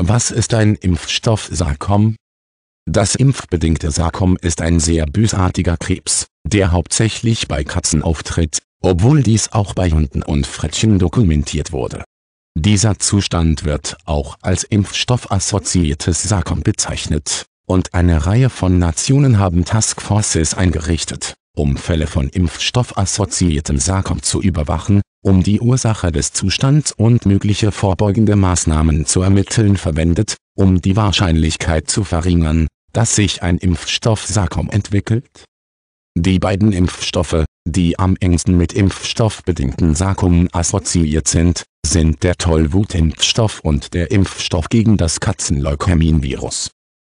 Was ist ein Impfstoff-Sarkom? Das impfbedingte Sarkom ist ein sehr bösartiger Krebs, der hauptsächlich bei Katzen auftritt, obwohl dies auch bei Hunden und Frettchen dokumentiert wurde. Dieser Zustand wird auch als impfstoffassoziiertes Sarkom bezeichnet, und eine Reihe von Nationen haben Taskforces eingerichtet, um Fälle von impfstoffassoziiertem Sarkom zu überwachen, um die Ursache des Zustands und mögliche vorbeugende Maßnahmen zu ermitteln verwendet, um die Wahrscheinlichkeit zu verringern, dass sich ein Impfstoff-Sarkom entwickelt? Die beiden Impfstoffe, die am engsten mit impfstoffbedingten Sarkomen assoziiert sind, sind der Tollwut-Impfstoff und der Impfstoff gegen das Katzenleukämien-Virus.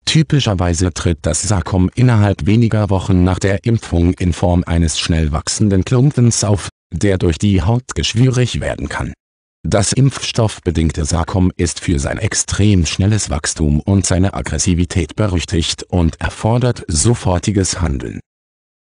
Typischerweise tritt das Sarkom innerhalb weniger Wochen nach der Impfung in Form eines schnell wachsenden Klumpens auf, der durch die Haut geschwürig werden kann. Das impfstoffbedingte Sarkom ist für sein extrem schnelles Wachstum und seine Aggressivität berüchtigt und erfordert sofortiges Handeln.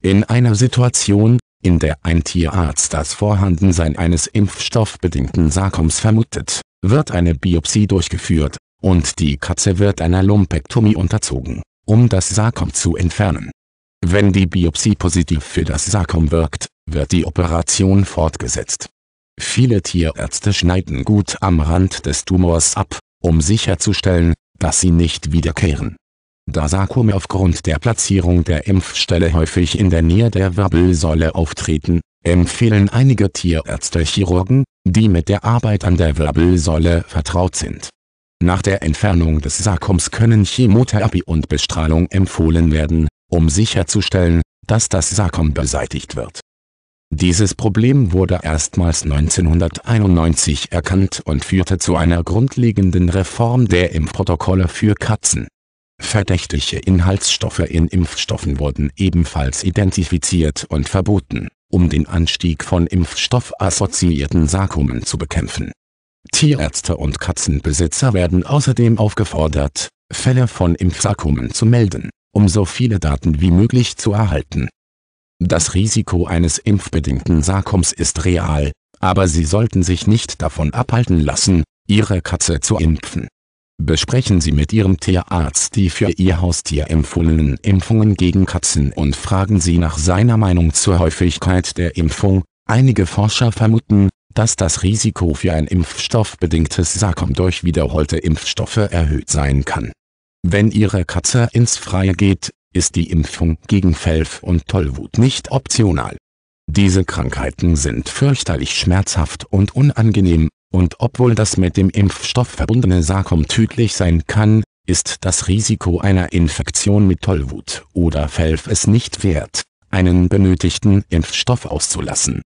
In einer Situation, in der ein Tierarzt das Vorhandensein eines impfstoffbedingten Sarkoms vermutet, wird eine Biopsie durchgeführt, und die Katze wird einer Lumpektomie unterzogen, um das Sarkom zu entfernen. Wenn die Biopsie positiv für das Sarkom wirkt, wird die Operation fortgesetzt. Viele Tierärzte schneiden gut am Rand des Tumors ab, um sicherzustellen, dass sie nicht wiederkehren. Da Sarkome aufgrund der Platzierung der Impfstelle häufig in der Nähe der Wirbelsäule auftreten, empfehlen einige Tierärzte Chirurgen, die mit der Arbeit an der Wirbelsäule vertraut sind. Nach der Entfernung des Sarkoms können Chemotherapie und Bestrahlung empfohlen werden, um sicherzustellen, dass das Sarkom beseitigt wird dieses Problem wurde erstmals 1991 erkannt und führte zu einer grundlegenden Reform der Impfprotokolle für Katzen. Verdächtige Inhaltsstoffe in Impfstoffen wurden ebenfalls identifiziert und verboten, um den Anstieg von impfstoffassoziierten Sarkomen zu bekämpfen. Tierärzte und Katzenbesitzer werden außerdem aufgefordert, Fälle von Impfsarkomen zu melden, um so viele Daten wie möglich zu erhalten das Risiko eines impfbedingten Sarkoms ist real, aber Sie sollten sich nicht davon abhalten lassen, Ihre Katze zu impfen. Besprechen Sie mit Ihrem Tierarzt die für Ihr Haustier empfohlenen Impfungen gegen Katzen und fragen Sie nach seiner Meinung zur Häufigkeit der Impfung. Einige Forscher vermuten, dass das Risiko für ein impfstoffbedingtes Sarkom durch wiederholte Impfstoffe erhöht sein kann. Wenn Ihre Katze ins Freie geht, ist die Impfung gegen Felf und Tollwut nicht optional. Diese Krankheiten sind fürchterlich schmerzhaft und unangenehm, und obwohl das mit dem Impfstoff verbundene Sarkom tödlich sein kann, ist das Risiko einer Infektion mit Tollwut oder Felf es nicht wert, einen benötigten Impfstoff auszulassen